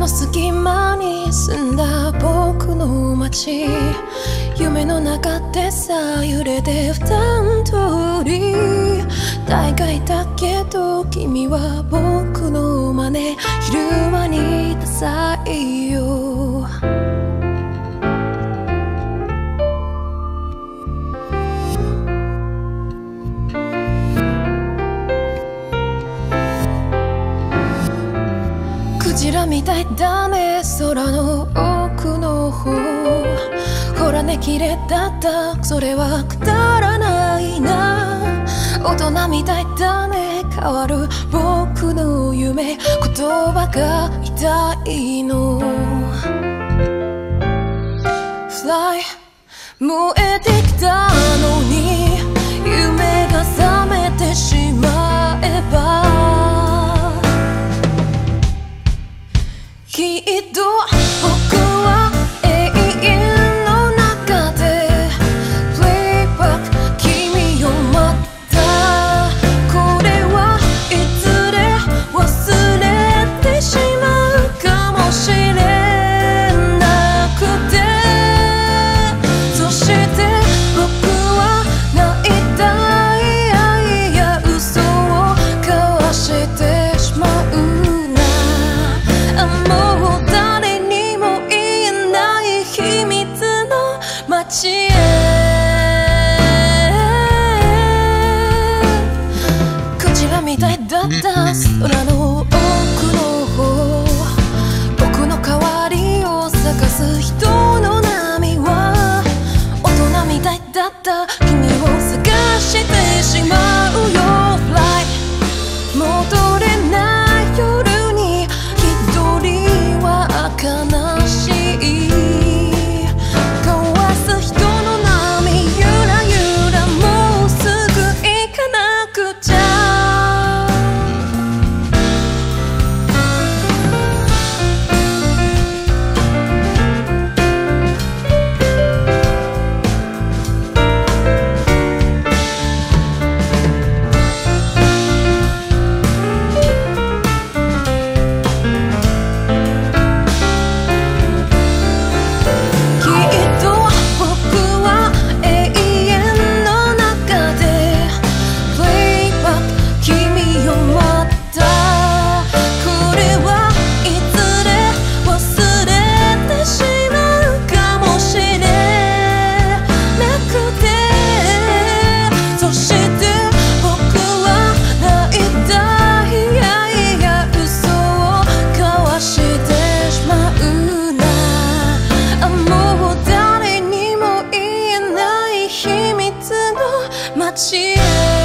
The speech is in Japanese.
の隙間に住んだ僕の街。夢の中でさ揺れて負担通り。大概だけど君は僕の真似。昼間クジラみたいだね空の奥の方。ほらね綺麗だった。それはくだらないな。大人みたいだね。変わる僕の夢。言葉が痛いの。Fly 燃えてきたのに。夢が覚めてしまえば。きっとみたいだった。空の奥の方。僕の代わりを探す人の波は。大人みたいだった。街。